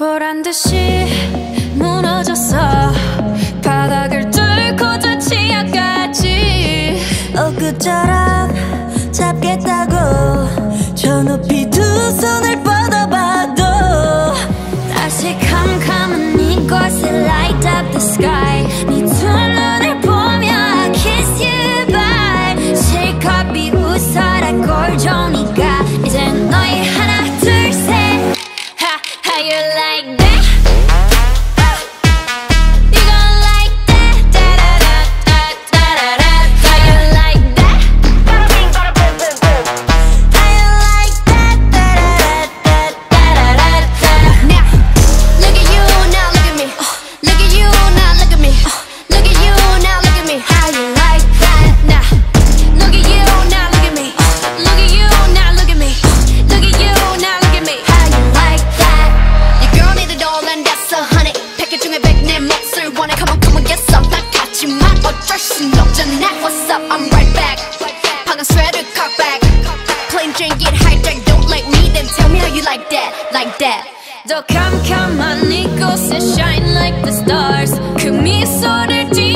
보란 듯이 무너졌어. 바닥을 뚫고 저 치아까지 엊그저라. 我这是扭着 what's up? I'm right back。抛个 sweater cock back。Plain Jane get hijacked. Don't like me, then tell me how you like that, like that. Do come 더 캄캄한 이곳에 shine like the stars. 그 미소를 띠